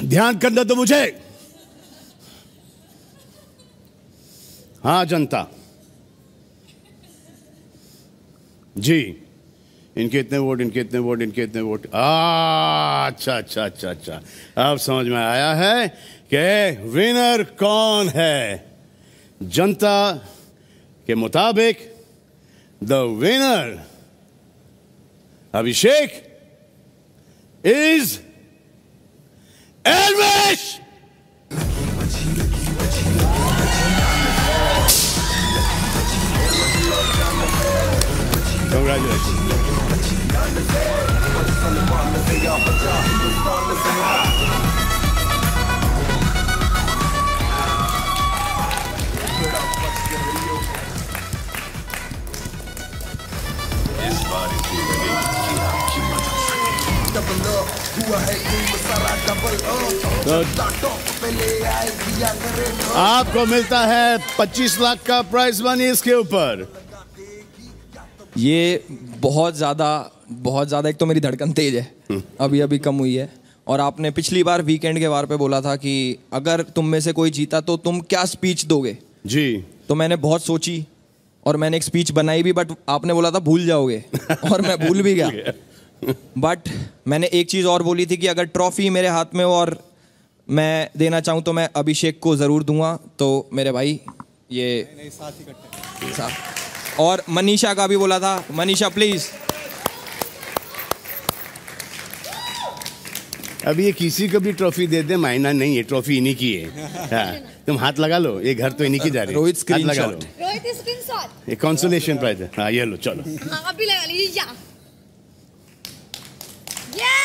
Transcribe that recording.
ध्यान करना तो मुझे। हाँ जनता। जी। इनके इतने वोट, इनके इतने वोट, इनके इतने वोट। अच्छा अच्छा अच्छा अच्छा। अब समझ में आया है कि विनर कौन है? जनता के मुताबिक the winner Abhishek is Elvis! Congratulations. His तो आपको मिलता है 25 लाख का प्राइज मनी इसके ऊपर। ये बहुत ज़्यादा बहुत ज़्यादा एक तो मेरी धड़कन तेज है। अभी अभी कम हुई है। और आपने पिछली बार वीकेंड के वार पे बोला था कि अगर तुम में से कोई जीता तो तुम क्या स्पीच दोगे? जी। तो मैंने बहुत सोची और मैंने एक स्पीच बनाई भी बट आपने बोला था भूल जाओगे। और मैं भूल भी गया। बट मैंने एक चीज़ और बोली थी कि अगर ट्रॉफी मेरे हाथ में हो और मैं देना चाहूँ तो मैं अभिषेक को ज़रूर दूँगा। तो मेरे भाई ये साथ और मनीषा का भी बोला था। मनीषा प्लीज़ अब ये किसी को भी ट्रॉफी दे दे मायना नहीं है। ट्रॉफी इन्हीं की है। हाँ, तुम हाथ लगा लो। ये घर तो इन्हीं की जा रही है। रोहित हाथ लगा लो। रोहित स्क्रीनशॉट ये कॉन्सोलेशन प्राइज है। हाँ ये लो चलो। हाँ अभी लगा लीजिए या ये